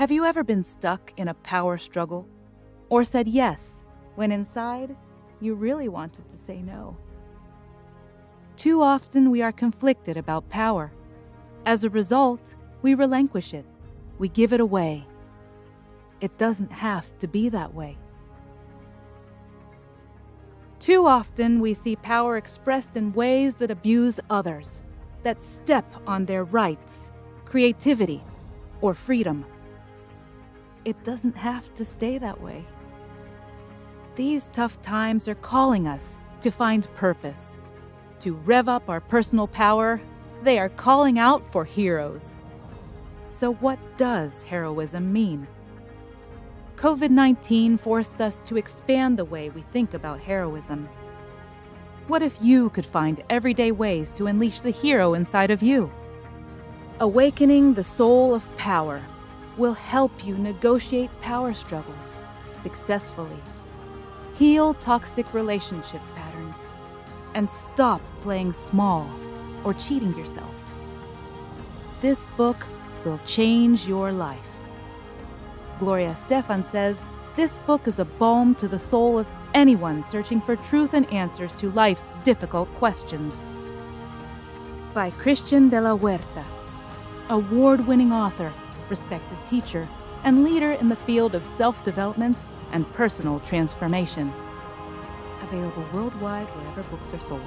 Have you ever been stuck in a power struggle? Or said yes when inside you really wanted to say no? Too often we are conflicted about power. As a result, we relinquish it, we give it away. It doesn't have to be that way. Too often we see power expressed in ways that abuse others, that step on their rights, creativity, or freedom. It doesn't have to stay that way. These tough times are calling us to find purpose, to rev up our personal power. They are calling out for heroes. So, what does heroism mean? COVID 19 forced us to expand the way we think about heroism. What if you could find everyday ways to unleash the hero inside of you? Awakening the soul of power will help you negotiate power struggles successfully, heal toxic relationship patterns, and stop playing small or cheating yourself. This book will change your life. Gloria Estefan says this book is a balm to the soul of anyone searching for truth and answers to life's difficult questions. By Christian de la Huerta, award winning author, respected teacher, and leader in the field of self development and personal transformation. Available worldwide wherever books are sold.